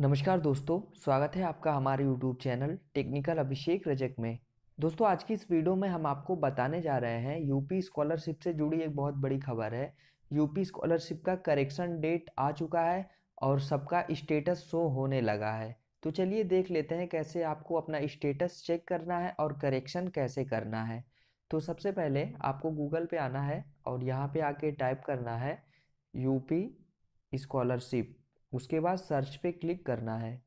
नमस्कार दोस्तों, स्वागत है आपका हमारे YouTube channel technical Abhishek Rajak में। दोस्तों, आज की इस वीडियो में हम आपको बताने जा रहे हैं यूपी स्कॉलरशिप से जुड़ी एक बहुत बड़ी खबर है। यूपी स्कॉलरशिप का करेक्शन डेट आ चुका है और सबका स्टेटस शो होने लगा है। तो चलिए देख लेते हैं कैसे आपको अपना स्टेटस चेक करना है और करेक्शन कैसे करना है। तो सबसे पहले आपको गूगल पे आना है और यहाँ पे आके टाइप करना है यूपी स्कॉलरशिप। उसके बाद सर्च पे क्लिक करना है।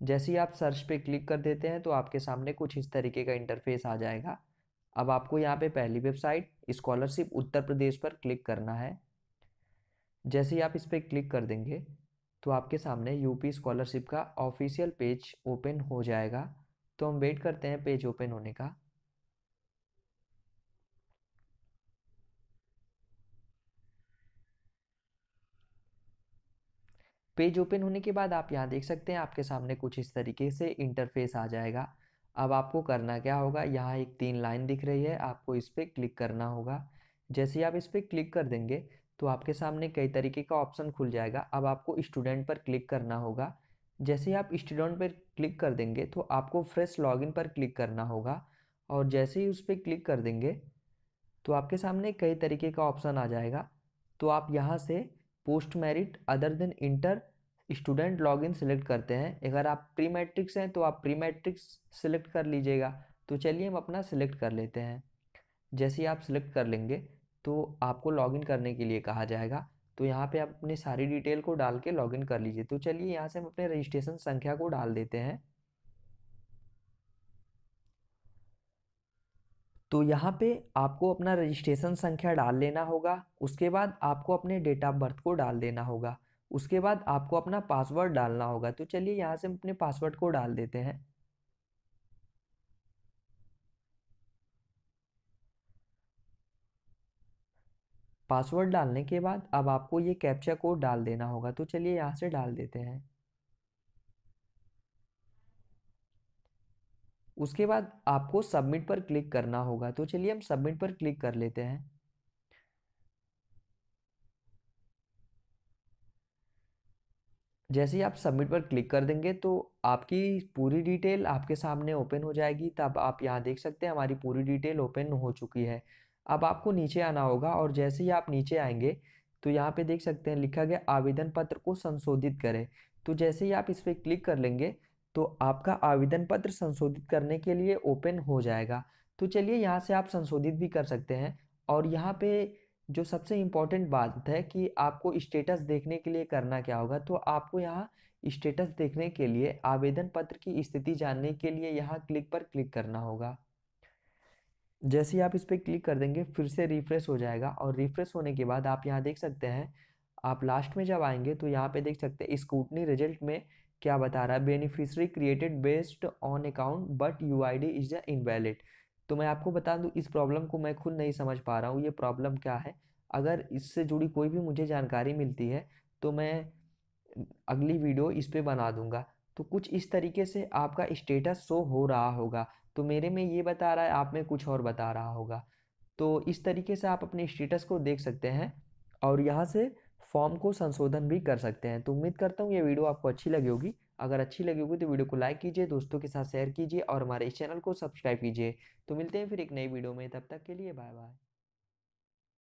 जैसे ही आप सर्च पे क्लिक कर देते हैं तो आपके सामने कुछ इस तरीके का इंटरफेस आ जाएगा। अब आपको यहाँ पे पहली वेबसाइट स्कॉलरशिप उत्तर प्रदेश पर क्लिक करना है। जैसे ही आप इस पर क्लिक कर देंगे तो आपके सामने यूपी स्कॉलरशिप का ऑफिशियल पेज ओपन हो जाएगा। तो हम वेट करते हैं पेज ओपन होने का। पेज ओपन होने के बाद आप यहाँ देख सकते हैं, आपके सामने कुछ इस तरीके से इंटरफेस आ जाएगा। अब आपको करना क्या होगा, यहाँ एक तीन लाइन दिख रही है, आपको इस पर क्लिक करना होगा। जैसे ही आप इस पर क्लिक कर देंगे तो आपके सामने कई तरीके का ऑप्शन खुल जाएगा। अब आपको स्टूडेंट पर क्लिक करना होगा। जैसे ही आप स्टूडेंट पर क्लिक कर देंगे तो आपको फ्रेश लॉगिन पर क्लिक करना होगा। और जैसे ही उस पर क्लिक कर देंगे तो आपके सामने कई तरीके का ऑप्शन आ जाएगा। तो आप यहाँ से post merit other than inter student login select करते हैं। अगर आप प्री मैट्रिक्स हैं तो आप प्री मैट्रिक्स सिलेक्ट कर लीजिएगा। तो चलिए हम अपना सिलेक्ट कर लेते हैं। जैसे ही आप सिलेक्ट कर लेंगे तो आपको लॉगिन करने के लिए कहा जाएगा। तो यहाँ पे आप अपनी सारी डिटेल को डाल के लॉगिन कर लीजिए। तो चलिए यहाँ से हम अपने रजिस्ट्रेशन संख्या को डाल देते हैं। तो यहाँ पे आपको अपना रजिस्ट्रेशन संख्या डाल लेना होगा, उसके बाद आपको अपने डेट ऑफ़ बर्थ को डाल देना होगा, उसके बाद आपको अपना पासवर्ड डालना होगा। तो चलिए यहाँ से हम अपने पासवर्ड को डाल देते हैं। पासवर्ड डालने के बाद अब आपको ये कैप्चा कोड डाल देना होगा तो चलिए यहाँ से डाल देते हैं। उसके बाद आपको सबमिट पर क्लिक करना होगा। तो चलिए हम सबमिट पर क्लिक कर लेते हैं। जैसे ही आप सबमिट पर क्लिक कर देंगे तो आपकी पूरी डिटेल आपके सामने ओपन हो जाएगी। तब आप यहाँ देख सकते हैं हमारी पूरी डिटेल ओपन हो चुकी है। अब आपको नीचे आना होगा और जैसे ही आप नीचे आएँगे तो यहाँ पे देख सकते हैं लिखा गया आवेदन पत्र को संशोधित करें। तो जैसे ही आप इस पर क्लिक कर लेंगे तो आपका आवेदन पत्र संशोधित करने के लिए ओपन हो जाएगा। तो चलिए यहाँ से आप संशोधित भी कर सकते हैं और यहाँ पे जो सबसे इंपॉर्टेंट बात है कि आपको स्टेटस देखने के लिए करना क्या होगा। तो आपको यहाँ स्टेटस देखने के लिए आवेदन पत्र की स्थिति जानने के लिए यहाँ क्लिक पर क्लिक करना होगा। जैसे ही आप इस पर क्लिक कर देंगे फिर से रिफ्रेश हो जाएगा और रिफ्रेश होने के बाद आप यहाँ देख सकते हैं, आप लास्ट में जब आएँगे तो यहाँ पे देख सकते हैं स्कूटनी रिज़ल्ट में क्या बता रहा है? Beneficiary created based on account but U I D is invalid तो मैं आपको बता दूँ, इस प्रॉब्लम को मैं खुद नहीं समझ पा रहा हूँ, ये प्रॉब्लम क्या है? अगर इससे जुड़ी कोई भी मुझे जानकारी मिलती है तो मैं अगली वीडियो इस पर बना दूँगा। तो कुछ इस तरीके से आपका स्टेटस शो हो रहा होगा। तो मेरे में ये बता रहा है, आप में कुछ और बता रहा होगा। तो इस तरीके से आप अपने स्टेटस को देख सकते हैं। और यहाँ से फॉर्म को संशोधन भी कर सकते हैं। तो उम्मीद करता हूँ ये वीडियो आपको अच्छी लगी होगी। अगर अच्छी लगी होगी तो वीडियो को लाइक कीजिए, दोस्तों के साथ शेयर कीजिए और हमारे इस चैनल को सब्सक्राइब कीजिए। तो मिलते हैं फिर एक नई वीडियो में। तब तक के लिए बाय बाय